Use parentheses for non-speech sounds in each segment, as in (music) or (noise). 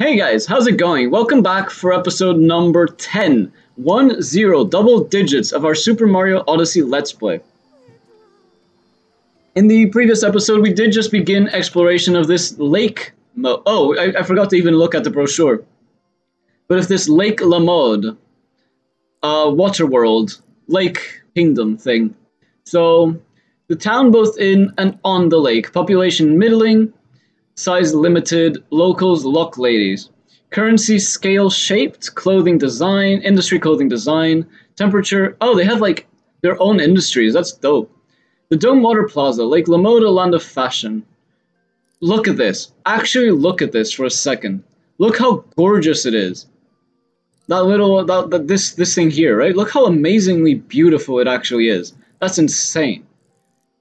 Hey guys, how's it going? Welcome back for episode number 10. 1 0, double digits of our Super Mario Odyssey Let's Play. In the previous episode, we did just begin exploration of this lake. Mo oh, I, I, forgot to even look at the brochure. But of this Lake Lamode, uh, water world, lake kingdom thing. So, the town both in and on the lake, population middling, size limited, locals Lochladies. Currency scale shaped, clothing design, industry clothing design, temperature. Oh, they have like their own industries. That's dope. The Dome Water Plaza, Lake Lamode, Land of Fashion. Look at this. Actually, look at this for a second. Look how gorgeous it is. That little, that, that this this thing here, right? Look how amazingly beautiful it actually is. That's insane.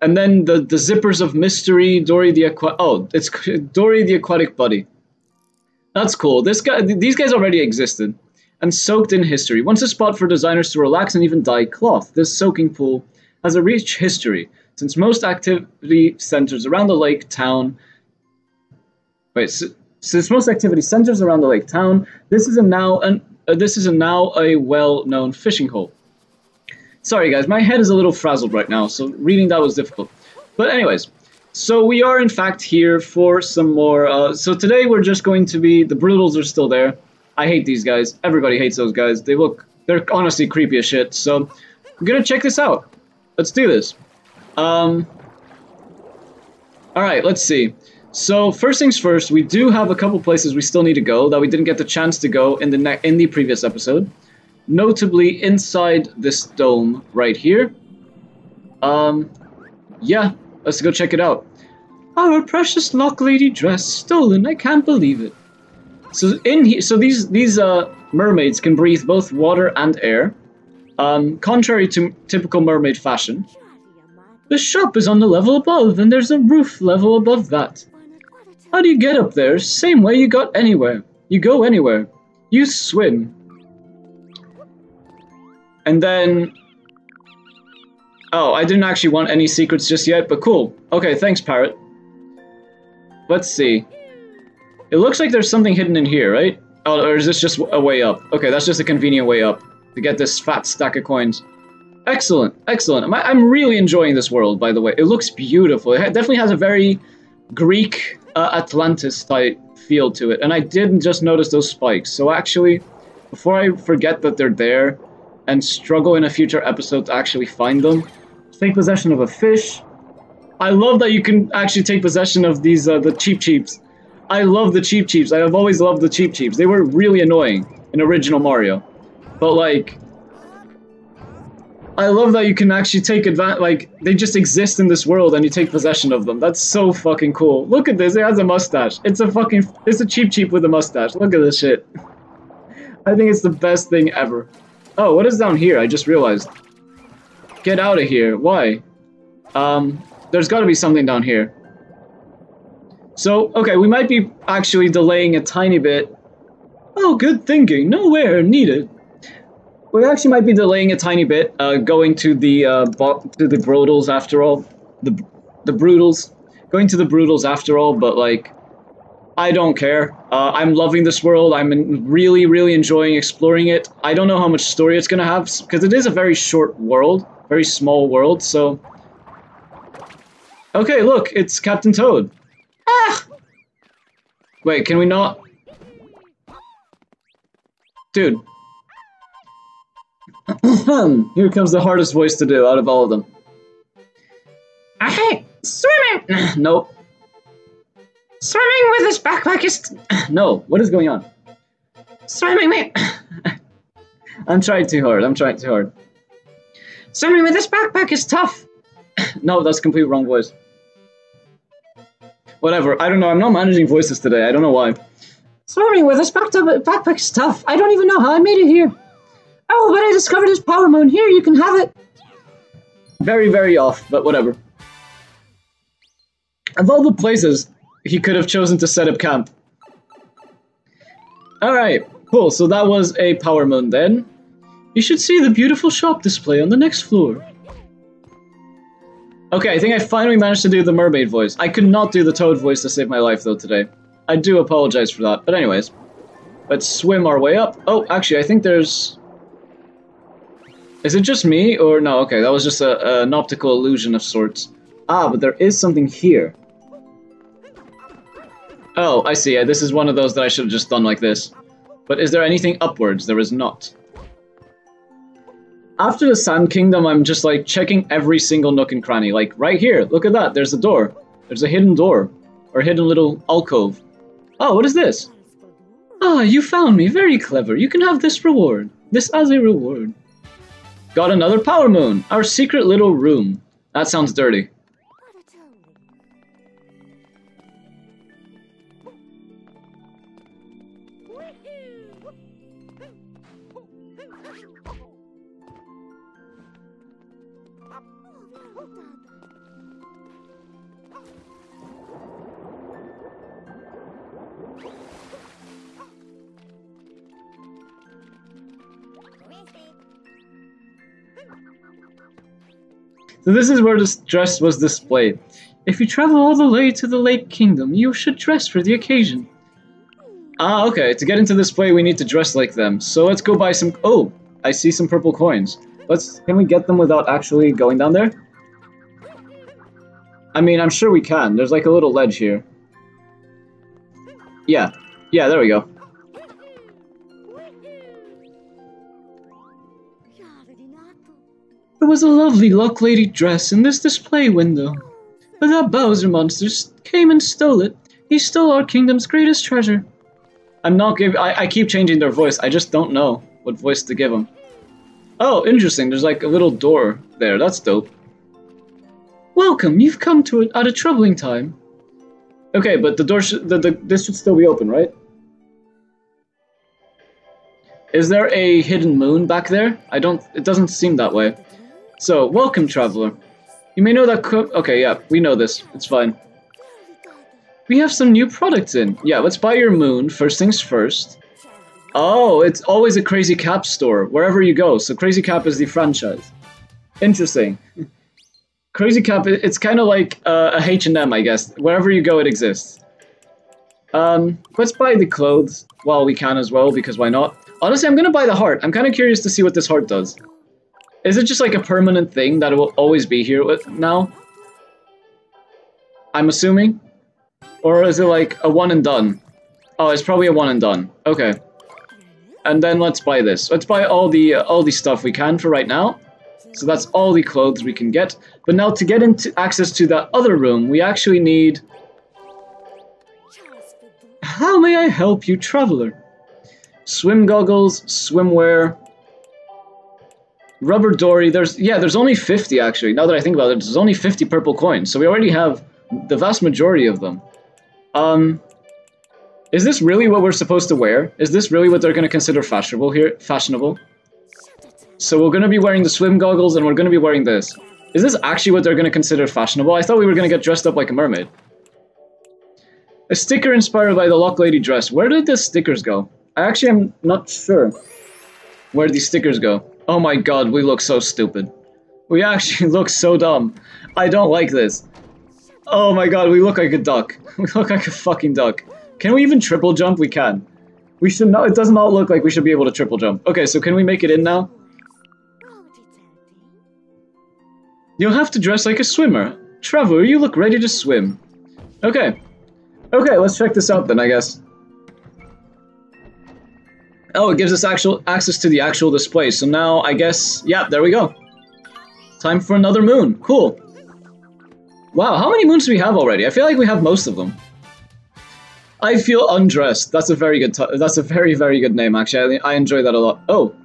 And then the, the zippers of mystery, Dorrie the aqua. Oh, it's Dorrie the aquatic buddy. That's cool. This guy, these guys already existed, and soaked in history. Once a spot for designers to relax and even dye cloth, this soaking pool has a rich history. Since most activity centers around the lake town. Wait, since most activity centers around the lake town, this is a now an uh, this is a now a well-known fishing hole. Sorry guys, my head is a little frazzled right now, so reading that was difficult. But anyways, so we are in fact here for some more, uh, so today we're just going to be, the Broodals are still there. I hate these guys, everybody hates those guys, they look, they're honestly creepy as shit, so I'm gonna check this out. Let's do this. Um, Alright, let's see. So first things first, we do have a couple places we still need to go that we didn't get the chance to go in the in the previous episode notably inside this dome right here. Um, yeah, let's go check it out. Our precious Lochlady dress stolen. I can't believe it. So in here, so these these uh mermaids can breathe both water and air. Um, contrary to typical mermaid fashion. The shop is on the level above, and there's a roof level above that. How do you get up there? Same way you got anywhere. You go anywhere. You swim. And then... Oh, I didn't actually want any secrets just yet, but cool. Okay, thanks, Parrot. Let's see. It looks like there's something hidden in here, right? Oh, or is this just a way up? Okay, that's just a convenient way up to get this fat stack of coins. Excellent, excellent. I'm really enjoying this world, by the way. It looks beautiful. It definitely has a very Greek uh, Atlantis type feel to it. And I didn't just notice those spikes. So actually, before I forget that they're there, and struggle in a future episode to actually find them. Take possession of a fish. I love that you can actually take possession of these, uh, the Cheep Cheeps. I love the Cheep Cheeps. I have always loved the Cheep Cheeps. They were really annoying in original Mario. But like, I love that you can actually take advantage, like, they just exist in this world and you take possession of them. That's so fucking cool. Look at this, it has a mustache. It's a fucking, it's a cheap Cheep with a mustache. Look at this shit. (laughs) I think it's the best thing ever. Oh, what is down here? I just realized. Get out of here. Why? Um, there's got to be something down here. So, okay, we might be actually delaying a tiny bit. Oh, good thinking. Nowhere needed. We actually might be delaying a tiny bit, uh, going to the, uh, to the Broodals after all. The, the Broodals. Going to the Broodals after all, but, like, I don't care. Uh, I'm loving this world. I'm really, really enjoying exploring it. I don't know how much story it's going to have, because it is a very short world, very small world, so... Okay, look, it's Captain Toad. Ah! Wait, can we not... Dude. (clears throat) Here comes the hardest voice to do out of all of them. I hate swimming! (sighs) nope. Swimming with this backpack is... (clears throat) no, what is going on? Swimming with... (laughs) I'm trying too hard, I'm trying too hard. Swimming with this backpack is tough. (clears throat) no, that's completely wrong voice. Whatever, I don't know, I'm not managing voices today, I don't know why. Swimming with this backpack is tough. I don't even know how I made it here. Oh, but I discovered this power moon. Here, you can have it. Very, very off, but whatever. Of all the places he could have chosen to set up camp. Alright, cool, so that was a power moon then. You should see the beautiful shop display on the next floor. Okay, I think I finally managed to do the mermaid voice. I could not do the toad voice to save my life though today. I do apologize for that, but anyways. Let's swim our way up. Oh, actually, I think there's... Is it just me? Or no, okay, that was just a, an optical illusion of sorts. Ah, but there is something here. Oh, I see. This is one of those that I should have just done like this. But is there anything upwards? There is not. After the Sand Kingdom, I'm just like checking every single nook and cranny. Like right here, look at that. There's a door. There's a hidden door. Or hidden little alcove. Oh, what is this? Ah, you found me. Very clever. You can have this reward. This as a reward. Got another power moon. Our secret little room. That sounds dirty. So this is where this dress was displayed. If you travel all the way to the Lake Kingdom, you should dress for the occasion. Ah, okay. To get into this play, we need to dress like them. So let's go buy some... Oh, I see some purple coins. Let's... Can we get them without actually going down there? I mean, I'm sure we can. There's like a little ledge here. Yeah. Yeah, there we go. There was a lovely Lochlady dress in this display window. But that Bowser monster came and stole it. He stole our kingdom's greatest treasure. I'm not giving. I keep changing their voice. I just don't know what voice to give them. Oh, interesting. There's like a little door there. That's dope. Welcome. You've come to it at a troubling time. Okay, but the door should. The, the, this should still be open, right? Is there a hidden moon back there? I don't. It doesn't seem that way. So, welcome, traveler. You may know that. okay, yeah, we know this. It's fine. We have some new products in. Yeah, let's buy your moon, first things first. Oh, it's always a Crazy Cap store, wherever you go. So Crazy Cap is the franchise. Interesting. Crazy Cap, it's kind of like uh, a H&M, I guess. Wherever you go, it exists. Um, let's buy the clothes while we can as well, because why not? Honestly, I'm gonna buy the heart. I'm kind of curious to see what this heart does. Is it just like a permanent thing that will always be here with now? I'm assuming? Or is it like a one and done? Oh, it's probably a one and done. Okay. And then let's buy this. Let's buy all the uh, all the stuff we can for right now. So that's all the clothes we can get. But now to get into access to that other room, we actually need... How may I help you, traveler? Swim goggles, swimwear, rubber Dorrie. There's yeah, there's only 50 actually. Now that I think about it, there's only 50 purple coins. So we already have the vast majority of them. Um, is this really what we're supposed to wear? Is this really what they're going to consider fashionable here? Fashionable? So we're going to be wearing the swim goggles and we're going to be wearing this. Is this actually what they're going to consider fashionable? I thought we were going to get dressed up like a mermaid. A sticker inspired by the Lochlady dress. Where did the stickers go? I actually am not sure where these stickers go. Oh my god, we look so stupid. We actually (laughs) look so dumb. I don't like this. Oh my god, we look like a duck. (laughs) We look like a fucking duck. Can we even triple jump? We can. We should not- it does not look like we should be able to triple jump. Okay, so can we make it in now? You'll have to dress like a swimmer. Trevor, you look ready to swim. Okay. Okay, let's check this out then, I guess. Oh, it gives us actual access to the actual display. So now, I guess, yeah, there we go. Time for another moon. Cool. Wow, how many moons do we have already? I feel like we have most of them. I feel undressed. That's a very good. that's a very very good name. Actually, I, I enjoy that a lot. Oh,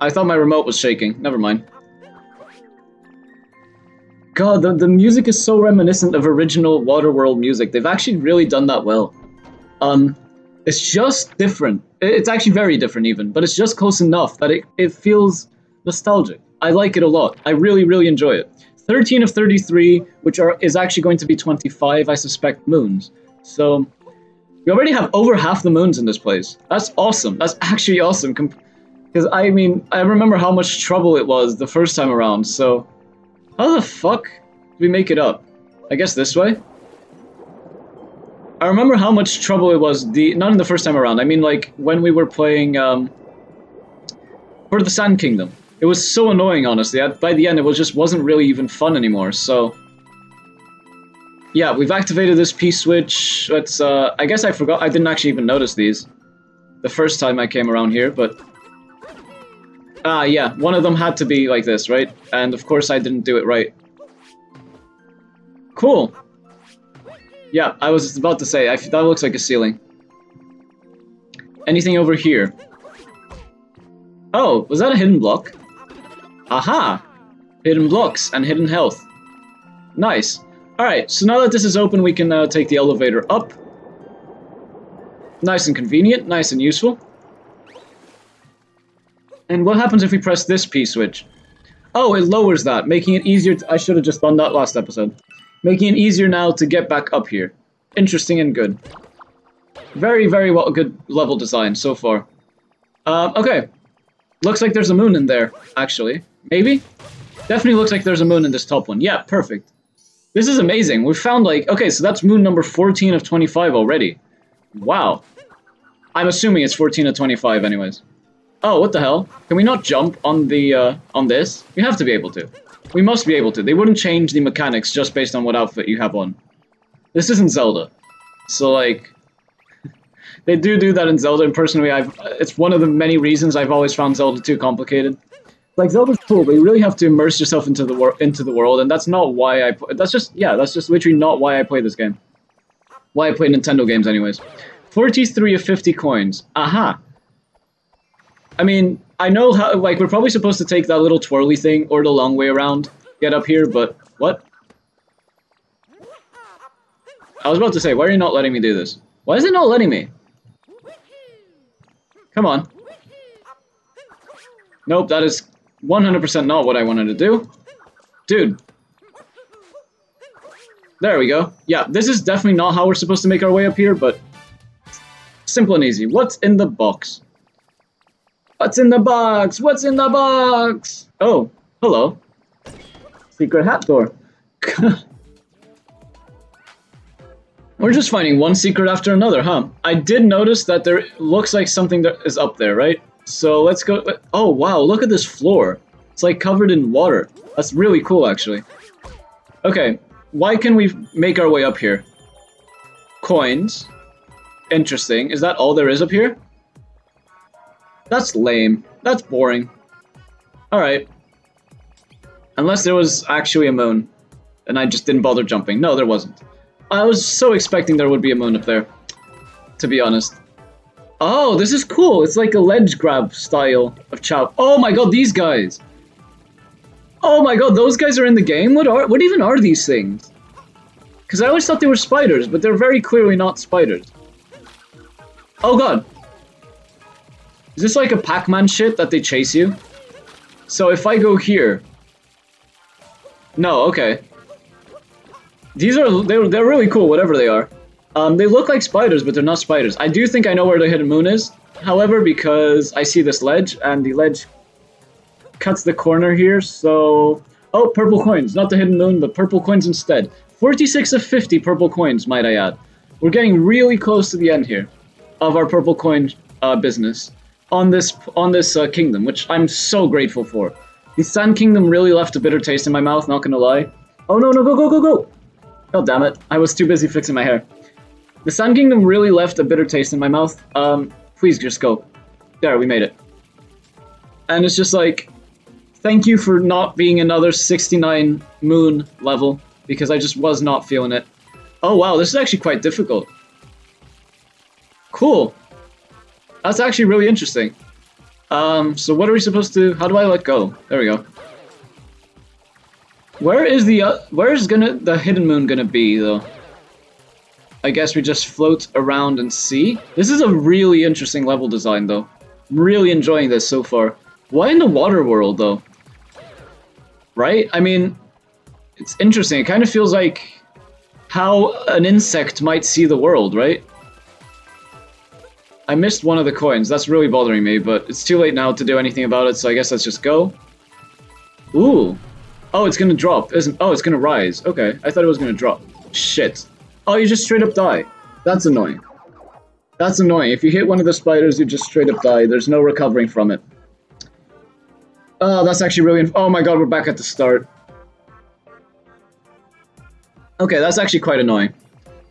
I thought my remote was shaking. Never mind. God, the, the music is so reminiscent of original Waterworld music. They've actually really done that well. Um, it's just different. It's actually very different even, but it's just close enough that it, it feels nostalgic. I like it a lot. I really, really enjoy it. 13 of 33, which are is actually going to be 25, I suspect, moons. So we already have over half the moons in this place. That's awesome. That's actually awesome. Because, I mean, I remember how much trouble it was the first time around, so... How the fuck did we make it up? I guess this way? I remember how much trouble it was, the not in the first time around, I mean like when we were playing um, for the Sand Kingdom. It was so annoying, honestly. By the end, it was just wasn't really even fun anymore, so... Yeah, we've activated this P-switch. Let's, uh, I guess I forgot, I didn't actually even notice these the first time I came around here, but... Ah, yeah, one of them had to be like this, right? And of course I didn't do it right. Cool. Yeah, I was about to say, I, that looks like a ceiling. Anything over here? Oh, was that a hidden block? Aha! Hidden blocks and hidden health. Nice. Alright, so now that this is open, we can uh, take the elevator up. Nice and convenient, nice and useful. And what happens if we press this P-switch? Oh, it lowers that, making it easier I should have just done that last episode. Making it easier now to get back up here. Interesting and good. Very, very well good level design so far. Um, okay. Looks like there's a moon in there, actually. Maybe? Definitely looks like there's a moon in this top one. Yeah, perfect. This is amazing. We found like, okay, so that's moon number 14 of 25 already. Wow. I'm assuming it's 14 of 25 anyways. Oh, what the hell? Can we not jump on the, uh, on this? We have to be able to. We must be able to. They wouldn't change the mechanics just based on what outfit you have on. This isn't Zelda. So, like, (laughs) they do do that in Zelda, and personally, I've it's one of the many reasons I've always found Zelda too complicated like Zelda's cool, but you really have to immerse yourself into the world into the world, and that's not why I. That's just yeah, that's just literally not why I play this game. Why I play Nintendo games, anyways. Forty-three of fifty coins. Aha. I mean, I know how. Like, we're probably supposed to take that little twirly thing or the long way around, get up here, but what? I was about to say, why are you not letting me do this? Why is it not letting me? Come on. Nope, that is 100% not what I wanted to do. Dude. There we go. Yeah, this is definitely not how we're supposed to make our way up here, but... Simple and easy. What's in the box? What's in the box? What's in the box? Oh, hello. Secret hat door. (laughs) We're just finding one secret after another, huh? I did notice that there looks like something that is up there, right? So let's go. Oh, wow, look at this floor. It's like covered in water. That's really cool, actually. Okay, why can we make our way up here? Coins. Interesting. Is that all there is up here? That's lame. That's boring. Alright. Unless there was actually a moon. And I just didn't bother jumping. No, there wasn't. I was so expecting there would be a moon up there. To be honest. Oh, this is cool. It's like a ledge grab style of chow. Oh my god, these guys. Oh my god, those guys are in the game? What are- what even are these things? Because I always thought they were spiders, but they're very clearly not spiders. Oh god. Is this like a Pac-Man shit that they chase you? So if I go here... No, okay. These are- they're, they're really cool, whatever they are. Um, they look like spiders, but they're not spiders. I do think I know where the hidden moon is, however, because I see this ledge, and the ledge cuts the corner here, so... Oh, purple coins. Not the hidden moon, but purple coins instead. 46 of 50 purple coins, might I add. We're getting really close to the end here of our purple coin uh, business on this on this uh, kingdom, which I'm so grateful for. The Sand Kingdom really left a bitter taste in my mouth, not gonna lie. Oh no, no, go, go, go, go! God damn it, I was too busy fixing my hair. The Sand Kingdom really left a bitter taste in my mouth. Um, please just go. There, we made it. And it's just like, thank you for not being another 69 moon level, because I just was not feeling it. Oh wow, this is actually quite difficult. Cool. That's actually really interesting. Um, so what are we supposed to, how do I let go? There we go. Where is the, uh, where is gonna, the hidden moon gonna be, though? I guess we just float around and see. This is a really interesting level design, though. I'm really enjoying this so far. Why in the water world, though? Right? I mean, it's interesting. It kind of feels like how an insect might see the world, right? I missed one of the coins. That's really bothering me, but it's too late now to do anything about it, so I guess let's just go. Ooh. Oh, it's gonna drop. Isn't oh, it's gonna rise. Okay, I thought it was gonna drop. Shit. Oh, you just straight up die. That's annoying. That's annoying. If you hit one of the spiders, you just straight up die. There's no recovering from it. Oh, that's actually really... Oh my god, we're back at the start. Okay, that's actually quite annoying.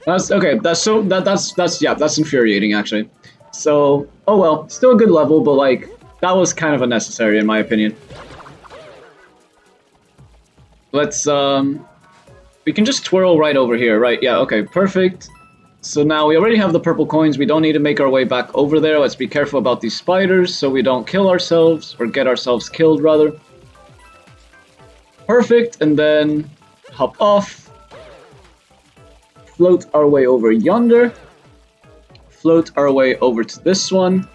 That's okay. That's so that that's that's yeah. That's infuriating actually. So oh well, still a good level, but like that was kind of unnecessary in my opinion. Let's um, we can just twirl right over here, right? Yeah. Okay. Perfect. So now we already have the purple coins. We don't need to make our way back over there. Let's be careful about these spiders so we don't kill ourselves or get ourselves killed rather. Perfect. And then hop off float our way over yonder, float our way over to this one,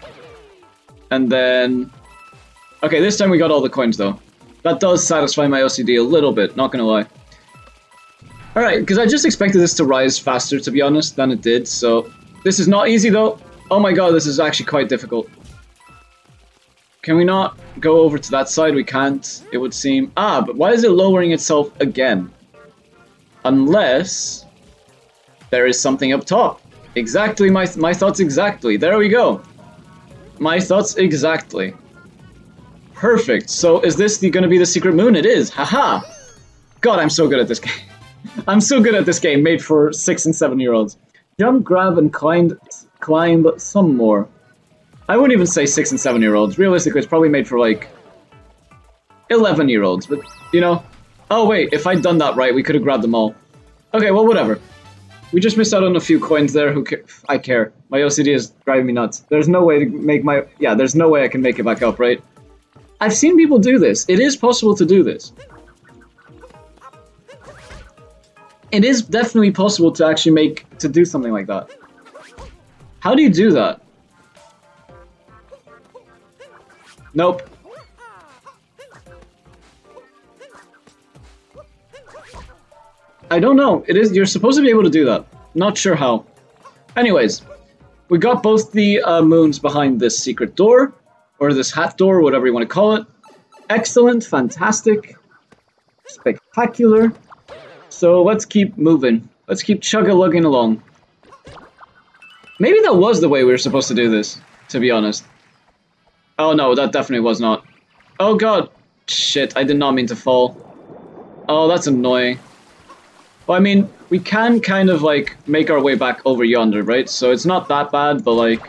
and then... Okay, this time we got all the coins though. That does satisfy my OCD a little bit, not gonna lie. Alright, because I just expected this to rise faster, to be honest, than it did, so... This is not easy though. Oh my god, this is actually quite difficult. Can we not go over to that side? We can't, it would seem. Ah, but why is it lowering itself again? Unless... There is something up top. Exactly my, my thoughts exactly. There we go. My thoughts exactly. Perfect. So is this the, gonna be the secret moon? It is. Haha. God, I'm so good at this game. (laughs) I'm so good at this game, made for six and seven year olds. Jump, grab, and climb, climb some more. I wouldn't even say six and seven year olds. Realistically, it's probably made for like 11 year olds, but you know. Oh wait, if I'd done that right, we could have grabbed them all. Okay, well, whatever. We just missed out on a few coins there. Who ca I care. My OCD is driving me nuts. There's no way to make my... Yeah, there's no way I can make it back up, right? I've seen people do this. It is possible to do this. It is definitely possible to actually make... to do something like that. How do you do that? Nope. I don't know. It is. You're supposed to be able to do that. Not sure how. Anyways, we got both the uh, moons behind this secret door, or this hat door, whatever you want to call it. Excellent, fantastic, spectacular. So let's keep moving. Let's keep chugga-lugging along. Maybe that was the way we were supposed to do this, to be honest. Oh no, that definitely was not. Oh god. Shit, I did not mean to fall. Oh, that's annoying. Well, I mean, we can kind of, like, make our way back over yonder, right? So it's not that bad, but, like...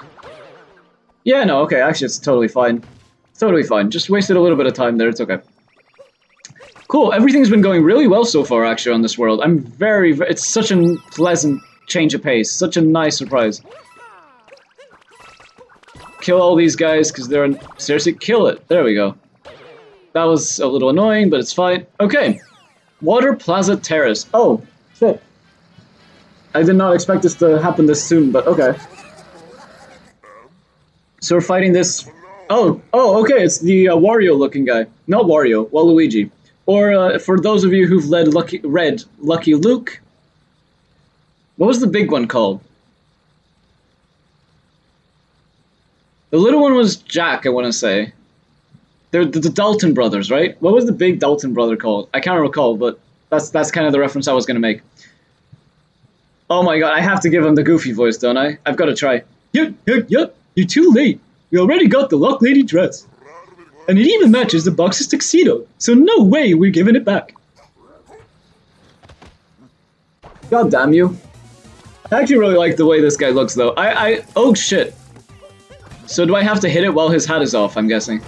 Yeah, no, okay, actually, it's totally fine. Totally fine. Just wasted a little bit of time there, it's okay. Cool, everything's been going really well so far, actually, on this world. I'm very, very it's such a pleasant change of pace. Such a nice surprise. Kill all these guys, because they're... Seriously, kill it. There we go. That was a little annoying, but it's fine. Okay. Water Plaza Terrace. Oh, shit. I did not expect this to happen this soon, but okay. So we're fighting this... Oh, oh, okay, it's the uh, Wario-looking guy. Not Wario, Waluigi. Or, uh, for those of you who've led Lucky, read Lucky Luke, what was the big one called? The little one was Jack, I want to say. They're the, the Dalton brothers, right? What was the big Dalton brother called? I can't recall, but that's that's kind of the reference I was gonna make. Oh my god, I have to give him the goofy voice, don't I? I've got to try. Yep, yep, yep. You're too late. We already got the Lochlady dress. And it even matches the box's tuxedo, so no way we're giving it back. God damn you. I actually really like the way this guy looks, though. I, I, oh shit. So do I have to hit it while his hat is off, I'm guessing?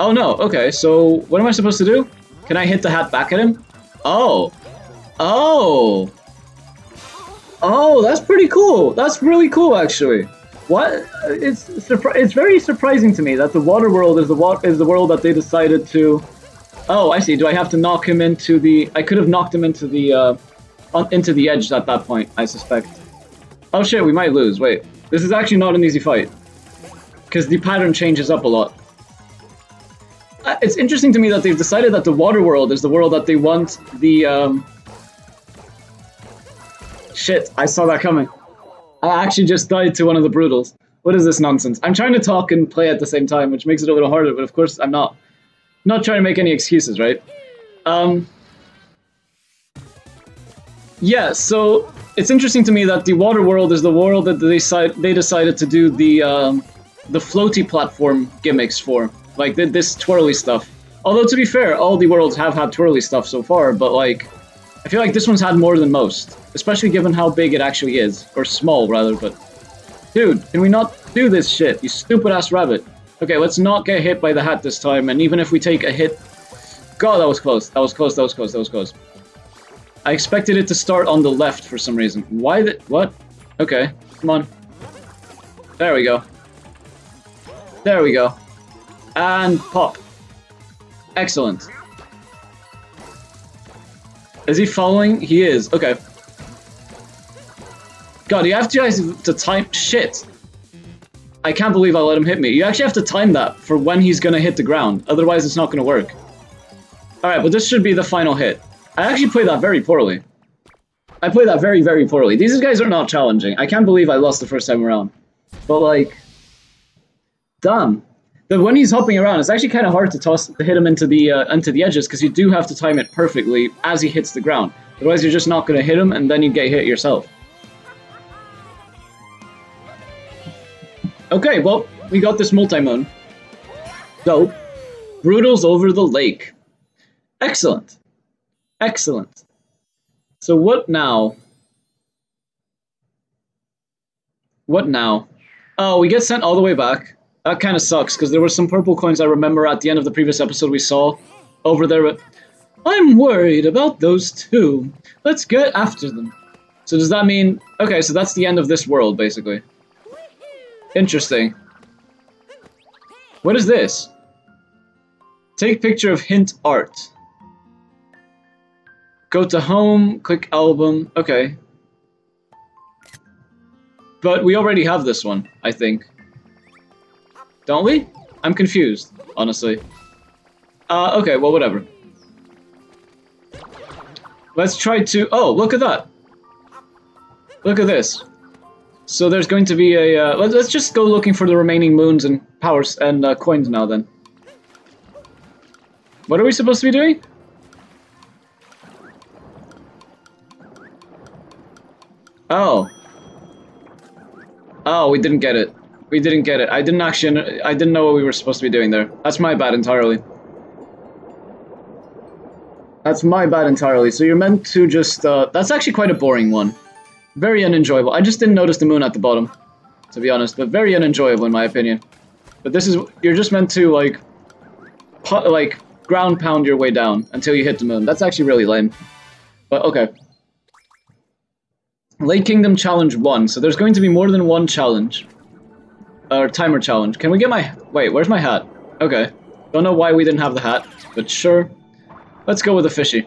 Oh no, okay, so what am I supposed to do? Can I hit the hat back at him? Oh. Oh. Oh, that's pretty cool. That's really cool, actually. What? It's it's very surprising to me that the water world is the wa is the world that they decided to. Oh, I see. Do I have to knock him into the? I could have knocked him into the uh, into the edge at that point. I suspect. Oh shit, we might lose. Wait, this is actually not an easy fight because the pattern changes up a lot. Uh, it's interesting to me that they've decided that the water world is the world that they want the, um... Shit, I saw that coming. I actually just died to one of the Broodals. What is this nonsense? I'm trying to talk and play at the same time, which makes it a little harder, but of course I'm not. not trying to make any excuses, right? Um... Yeah, so it's interesting to me that the water world is the world that they they decided to do the um, the floaty platform gimmicks for, like this twirly stuff. Although to be fair, all the worlds have had twirly stuff so far, but like, I feel like this one's had more than most, especially given how big it actually is, or small rather. But dude, can we not do this shit? You stupid ass rabbit. Okay, let's not get hit by the hat this time, and even if we take a hit, God, that was close. That was close. That was close. That was close. I expected it to start on the left for some reason. Why the- what? Okay, come on. There we go. There we go. And pop. Excellent. Is he following? He is. Okay. God, you have to, to time- shit. I can't believe I let him hit me. You actually have to time that for when he's gonna hit the ground. Otherwise, it's not gonna work. Alright, but this should be the final hit. I actually played that very poorly. I played that very, very poorly. These guys are not challenging. I can't believe I lost the first time around. But like, dumb. When he's hopping around, it's actually kind of hard to toss to hit him into the uh, into the edges because you do have to time it perfectly as he hits the ground. Otherwise, you're just not going to hit him, and then you get hit yourself. Okay, well, we got this multi-moon. So, Broodal's over the lake. Excellent. Excellent. So what now? What now? Oh, we get sent all the way back. That kind of sucks, because there were some purple coins I remember at the end of the previous episode we saw over there, but I'm worried about those two. Let's get after them. So does that mean... Okay, so that's the end of this world, basically. Interesting. What is this? Take picture of hint art. Go to home, click album, okay. But we already have this one, I think. Don't we? I'm confused, honestly. Uh, okay, well, whatever. Let's try to... Oh, look at that! Look at this. So there's going to be a... Uh, let's, just go looking for the remaining moons and powers and uh, coins now, then. What are we supposed to be doing? Oh. Oh, we didn't get it. We didn't get it. I didn't actually... I didn't know what we were supposed to be doing there. That's my bad entirely. That's my bad entirely. So you're meant to just... Uh, that's actually quite a boring one. Very unenjoyable. I just didn't notice the moon at the bottom, to be honest. But very unenjoyable in my opinion. But this is... You're just meant to, like... like, ground pound your way down until you hit the moon. That's actually really lame. But okay. Lake Kingdom Challenge 1. So there's going to be more than one challenge. Or timer challenge. Can we get my... Wait, where's my hat? Okay. Don't know why we didn't have the hat, but sure. Let's go with the fishy.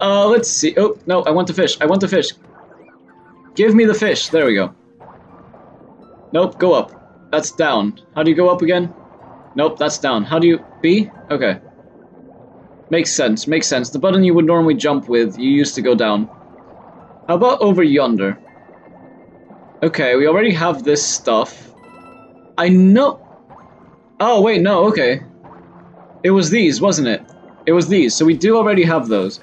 Uh, let's see. Oh, no, I want the fish. I want the fish. Give me the fish. There we go. Nope, go up. That's down. How do you go up again? Nope, that's down. How do you... B? Okay. Makes sense, makes sense. The button you would normally jump with, you used to go down. How about over yonder? Okay, we already have this stuff. I know... Oh, wait, no, okay. It was these, wasn't it? It was these, so we do already have those.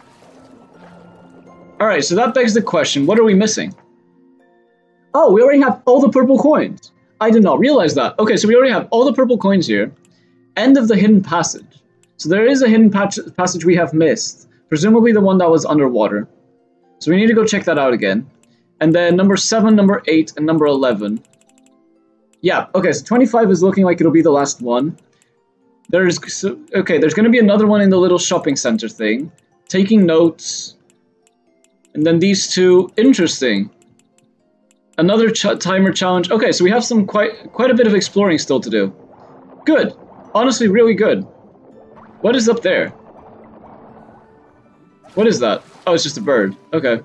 Alright, so that begs the question, what are we missing? Oh, we already have all the purple coins. I did not realize that. Okay, so we already have all the purple coins here. End of the hidden passage. So there is a hidden passage we have missed. Presumably the one that was underwater. So we need to go check that out again. And then number 7, number 8, and number 11. Yeah, okay, so 25 is looking like it'll be the last one. There's, so, okay, there's going to be another one in the little shopping center thing. Taking notes. And then these two, interesting. Another ch timer challenge. Okay, so we have some quite quite a bit of exploring still to do. Good. Honestly, really good. What is up there? What is that? Oh, it's just a bird. Okay.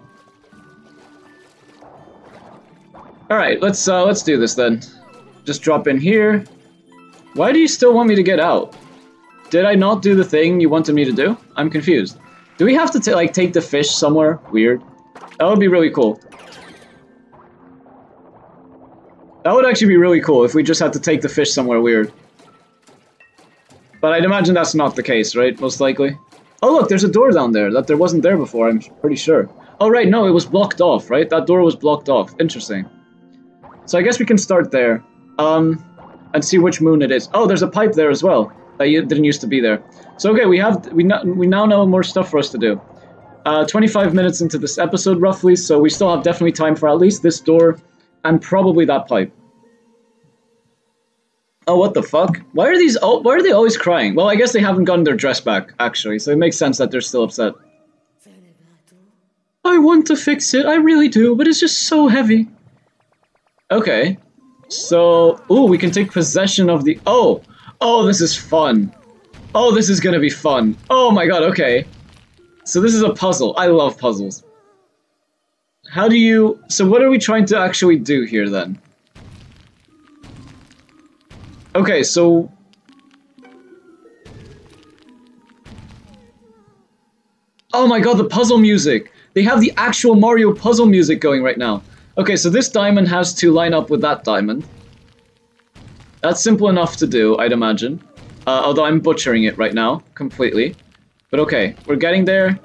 All right, let's uh, let's do this then. Just drop in here. Why do you still want me to get out? Did I not do the thing you wanted me to do? I'm confused. Do we have to like take the fish somewhere weird? That would be really cool. That would actually be really cool if we just had to take the fish somewhere weird. But I'd imagine that's not the case, right? Most likely. Oh look, there's a door down there that there wasn't there before, I'm pretty sure. Oh, right, no, it was blocked off, right? That door was blocked off. Interesting. So I guess we can start there. Um, and see which moon it is. Oh, there's a pipe there as well. That didn't used to be there. So okay, we have we, no, we now know more stuff for us to do. Uh, 25 minutes into this episode, roughly, so we still have definitely time for at least this door and probably that pipe. Oh, what the fuck? Why are these? Oh, why are they always crying? Well, I guess they haven't gotten their dress back, actually, so it makes sense that they're still upset. I want to fix it, I really do, but it's just so heavy. Okay. So, ooh, we can take possession of the- Oh! Oh, this is fun. Oh, this is gonna be fun. Oh my god, okay. So this is a puzzle. I love puzzles. How do you... So what are we trying to actually do here, then? Okay, so... Oh my god, the puzzle music! They have the actual Mario puzzle music going right now. Okay, so this diamond has to line up with that diamond. That's simple enough to do, I'd imagine. Uh, although I'm butchering it right now, completely. But okay, we're getting there.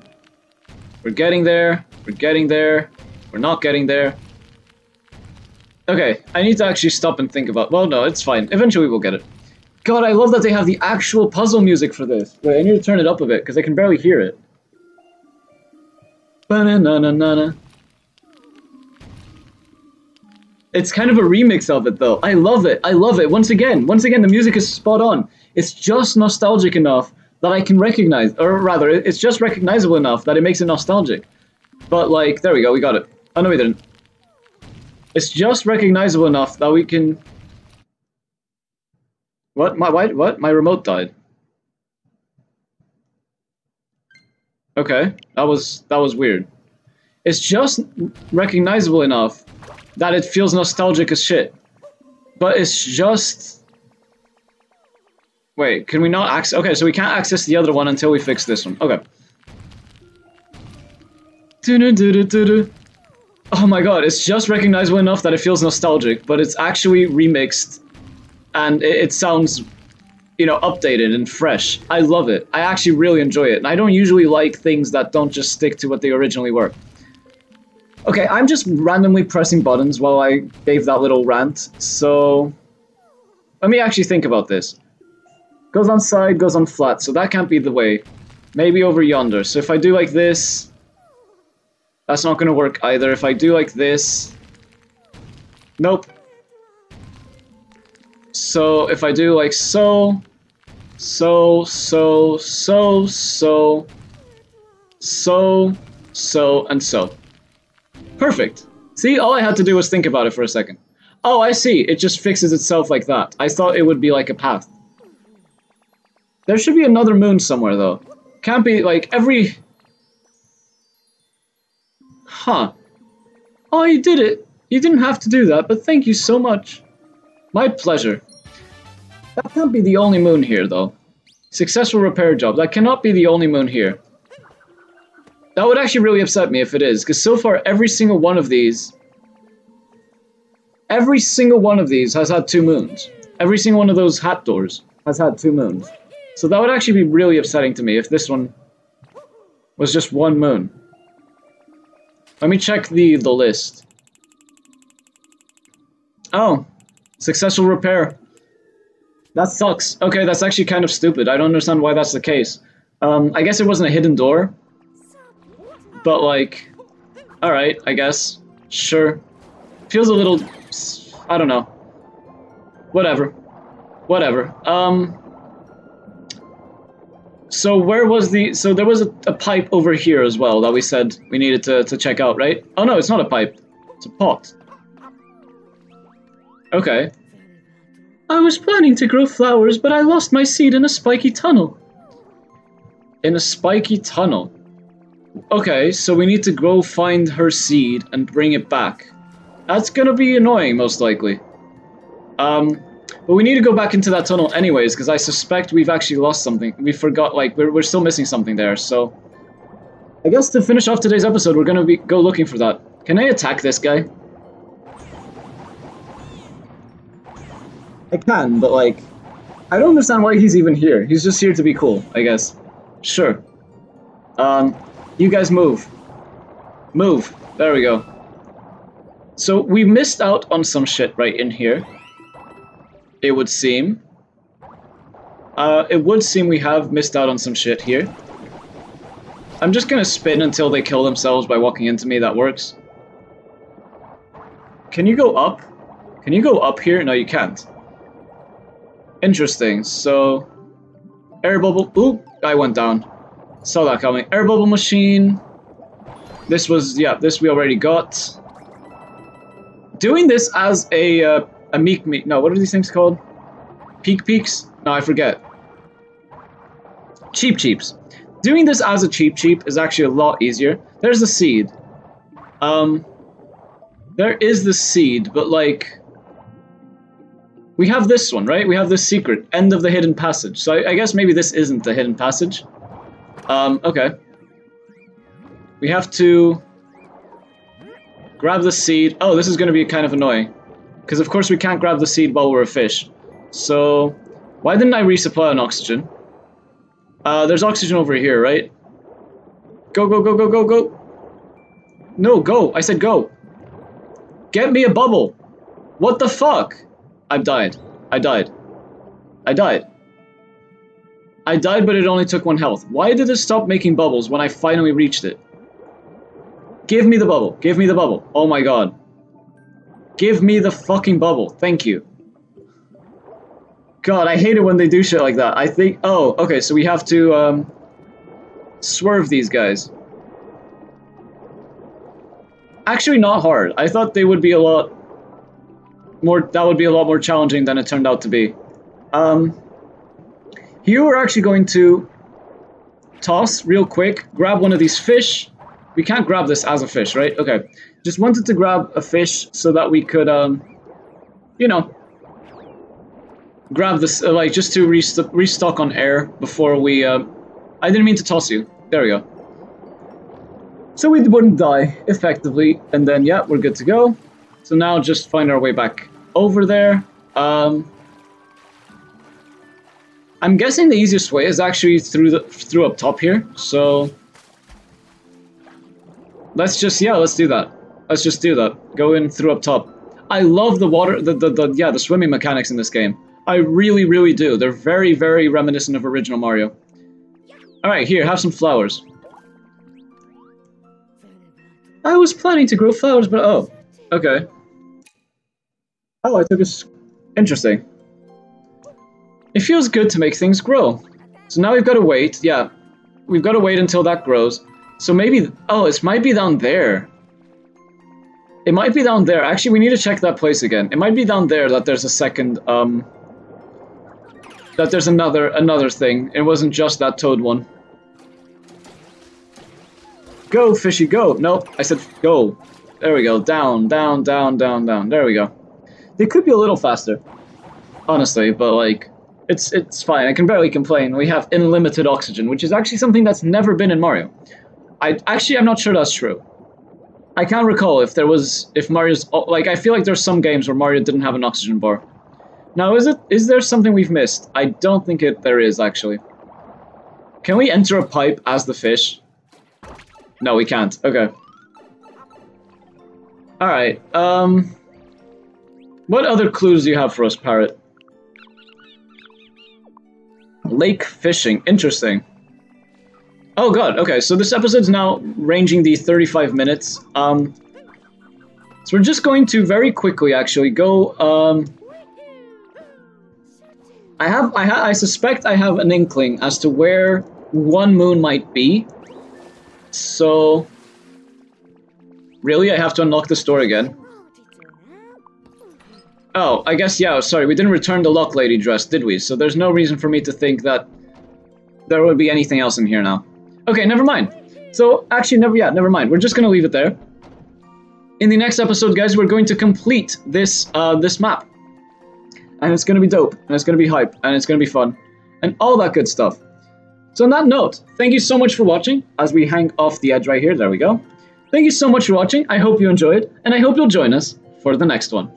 We're getting there. We're getting there. We're not getting there. Okay, I need to actually stop and think about... Well, no, it's fine. Eventually we'll get it. God, I love that they have the actual puzzle music for this. Wait, I need to turn it up a bit, because I can barely hear it. Ba-na-na-na-na-na. It's kind of a remix of it, though. I love it. I love it. Once again, once again, the music is spot on. It's just nostalgic enough that I can recognize, or rather, it's just recognizable enough that it makes it nostalgic. But, like, there we go, we got it. Oh, no, we didn't. It's just recognizable enough that we can... What? My, why, what? My remote died. Okay, that was, that was weird. It's just recognizable enough that it feels nostalgic as shit. But it's just... Wait, can we not access... Okay, so we can't access the other one until we fix this one. Okay. Oh my god, it's just recognizable enough that it feels nostalgic, but it's actually remixed and it, it sounds, you know, updated and fresh. I love it. I actually really enjoy it. And I don't usually like things that don't just stick to what they originally were. Okay, I'm just randomly pressing buttons while I gave that little rant, so... Let me actually think about this. Goes on side, goes on flat, so that can't be the way. Maybe over yonder. So if I do like this... That's not gonna work either. If I do like this... Nope. So if I do like so... So, so, so, so... So, so, and so. Perfect. See, all I had to do was think about it for a second. Oh, I see. It just fixes itself like that. I thought it would be like a path. There should be another moon somewhere, though. Can't be, like, every... Huh. Oh, you did it. You didn't have to do that, but thank you so much. My pleasure. That can't be the only moon here, though. Successful repair job. That cannot be the only moon here. That would actually really upset me if it is, because so far every single one of these, every single one of these has had two moons. Every single one of those hat doors has had two moons. So that would actually be really upsetting to me if this one was just one moon. Let me check the, the list. Oh, successful repair. That sucks. Okay, that's actually kind of stupid. I don't understand why that's the case. Um, I guess it wasn't a hidden door. But like, alright, I guess. Sure. Feels a little, I don't know. Whatever. Whatever. Um, so where was the, so there was a, a, pipe over here as well that we said we needed to, to check out, right? Oh no, it's not a pipe. It's a pot. Okay. I was planning to grow flowers, but I lost my seed in a spiky tunnel. In a spiky tunnel? Okay, so we need to go find her seed and bring it back. That's gonna be annoying, most likely. Um, but we need to go back into that tunnel anyways, because I suspect we've actually lost something. We forgot, like, we're, we're still missing something there, so... I guess to finish off today's episode, we're gonna be go looking for that. Can I attack this guy? I can, but like... I don't understand why he's even here. He's just here to be cool, I guess. Sure. Um, you guys move. Move. There we go. So we missed out on some shit right in here. It would seem. Uh, it would seem we have missed out on some shit here. I'm just gonna spin until they kill themselves by walking into me, that works. Can you go up? Can you go up here? No, you can't. Interesting, so... Air bubble... Oop! I went down. Saw that coming. Air bubble machine. This was... Yeah, this we already got. Doing this as a... Uh, a meek meek... No, what are these things called? Peak peaks? No, I forget. Cheep Cheeps. Doing this as a Cheep Cheep is actually a lot easier. There's the seed. Um... There is the seed, but like... We have this one, right? We have this secret, end of the hidden passage. So I, I guess maybe this isn't the hidden passage. Um, okay. We have to grab the seed. Oh, this is going to be kind of annoying. Because of course we can't grab the seed while we're a fish. So, why didn't I resupply on oxygen? Uh, there's oxygen over here, right? Go, go, go, go, go, go. No, go. I said go. Get me a bubble. What the fuck? I've died. I died. I died. I died, but it only took one health. Why did it stop making bubbles when I finally reached it? Give me the bubble. Give me the bubble. Oh my god. Give me the fucking bubble. Thank you. God, I hate it when they do shit like that. I think... Oh, okay, so we have to, um... Swerve these guys. Actually, not hard. I thought they would be a lot more that would be a lot more challenging than it turned out to be. Um, here we're actually going to toss real quick, grab one of these fish. We can't grab this as a fish, right? Okay. Just wanted to grab a fish so that we could, um, you know, grab this, uh, like, just to rest restock on air before we, uh, I didn't mean to toss you. There we go. So we wouldn't die, effectively, and then, yeah, we're good to go. So now just find our way back over there. Um, I'm guessing the easiest way is actually through the through up top here. So let's just yeah, let's do that. Let's just do that. Go in through up top. I love the water, the, the, the yeah, the swimming mechanics in this game. I really, really do. They're very, very reminiscent of original Mario. All right, here, have some flowers. I was planning to grow flowers, but oh, okay. Oh, I took a... Interesting. It feels good to make things grow. So now we've got to wait. Yeah, we've got to wait until that grows. So maybe... Oh, it might be down there. It might be down there. Actually, we need to check that place again. It might be down there that there's a second, um... That there's another, another thing. It wasn't just that toad one. Go, fishy, go! Nope, I said go. There we go. Down, down, down, down, down. There we go. They could be a little faster, honestly, but like, it's it's fine. I can barely complain. We have unlimited oxygen, which is actually something that's never been in Mario. I actually I'm not sure that's true. I can't recall if there was if Mario's like I feel like there's some games where Mario didn't have an oxygen bar. Now is it is there something we've missed? I don't think it there is actually. Can we enter a pipe as the fish? No, we can't. Okay. Alright, um... What other clues do you have for us, Parrot? Lake fishing. Interesting. Oh god, okay, so this episode's now ranging the 35 minutes. Um, so we're just going to very quickly, actually, go, um... I have, I, ha I suspect I have an inkling as to where one moon might be. So... Really, I have to unlock the store again. Oh, I guess, yeah, sorry, we didn't return the Lochlady dress, did we? So there's no reason for me to think that there would be anything else in here now. Okay, never mind. So, actually, never, yeah, never mind. We're just gonna leave it there. In the next episode, guys, we're going to complete this, uh, this map. And it's gonna be dope, and it's gonna be hype, and it's gonna be fun, and all that good stuff. So on that note, thank you so much for watching, as we hang off the edge right here, there we go. Thank you so much for watching, I hope you enjoyed, and I hope you'll join us for the next one.